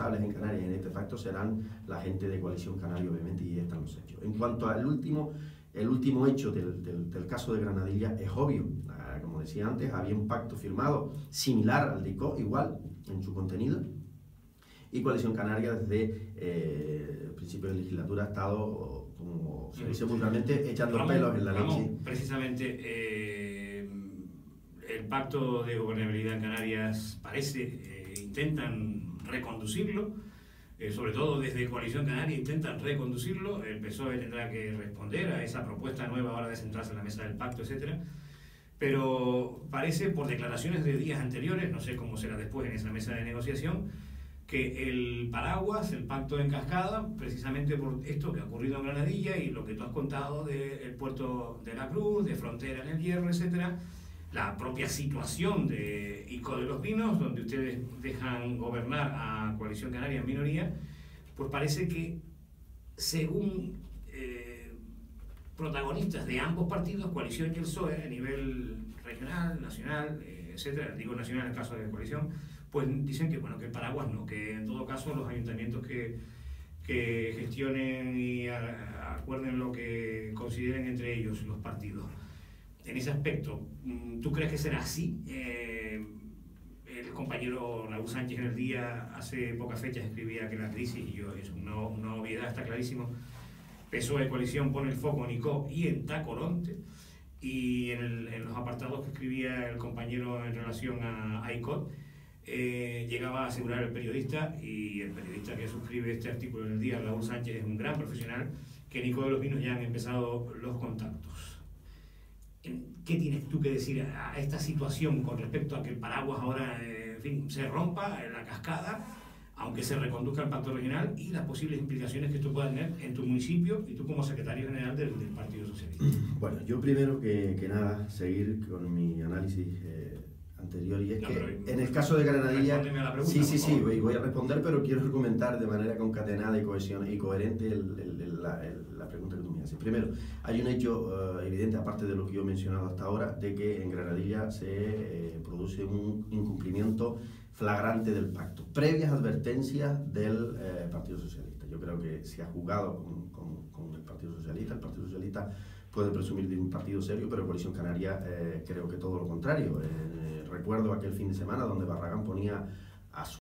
responsables en Canarias en este facto serán la gente de Coalición Canaria, obviamente, y están los hechos. En cuanto al último, el último hecho del, del, caso de Granadilla, es obvio. Ah, como decía antes, había un pacto firmado similar al DICO, igual en su contenido, y Coalición Canaria desde eh, el principio de legislatura ha estado, como se dice vulgarmente, echando pelos en la ley. Precisamente, eh, el pacto de gobernabilidad en Canarias parece, eh, intentan reconducirlo, sobre todo desde Coalición Canaria intentan reconducirlo, el PSOE tendrá que responder a esa propuesta nueva ahora de centrarse en la mesa del pacto, etcétera. Pero parece por declaraciones de días anteriores, no sé cómo será después en esa mesa de negociación, que el paraguas, el pacto en cascada, precisamente por esto que ha ocurrido en Granadilla y lo que tú has contado del puerto de la Cruz, de frontera en el Hierro, etcétera, la propia situación de Ico de los Vinos, donde ustedes dejan gobernar a Coalición Canaria en minoría, pues parece que según eh, protagonistas de ambos partidos, Coalición y el PSOE, a nivel regional, nacional, eh, etcétera, digo nacional en el caso de Coalición, pues dicen que, bueno, que el paraguas no, que en todo caso los ayuntamientos que, que gestionen y acuerden lo que consideren entre ellos los partidos. En ese aspecto, mm, ¿tú crees que será así? Eh, el compañero Raúl Sánchez en el día, hace pocas fechas, escribía que la crisis, y yo, es una, una obviedad, está clarísimo, PSOE coalición pone el foco en ICO y en Tacoronte, y en, en, los apartados que escribía el compañero en relación a, a ICOT, eh, llegaba a asegurar el periodista, y el periodista que suscribe este artículo en el día, Raúl Sánchez, es un gran profesional, que Nico de los Vinos ya han empezado los contactos. ¿Qué tienes tú que decir a esta situación con respecto a que el paraguas ahora eh, en fin, se rompa en la cascada, aunque se reconduzca el pacto regional, y las posibles implicaciones que esto pueda tener en tu municipio y tú como secretario general del, Partido Socialista? Bueno, yo primero que, que nada, seguir con mi análisis. Eh, anterior y es que en el caso de Granadilla sí sí sí voy, voy, a responder pero quiero argumentar de manera concatenada y cohesión y coherente el, la, la, pregunta que tú me haces. Primero hay un hecho uh, evidente aparte de lo que yo he mencionado hasta ahora de que en Granadilla se eh, produce un incumplimiento flagrante del pacto previas advertencias del eh, Partido Socialista. Yo creo que se ha jugado con, con, con el Partido Socialista. El Partido Socialista puede presumir de un partido serio, pero Coalición Canaria eh, creo que todo lo contrario. Eh, recuerdo aquel fin de semana donde Barragán ponía a su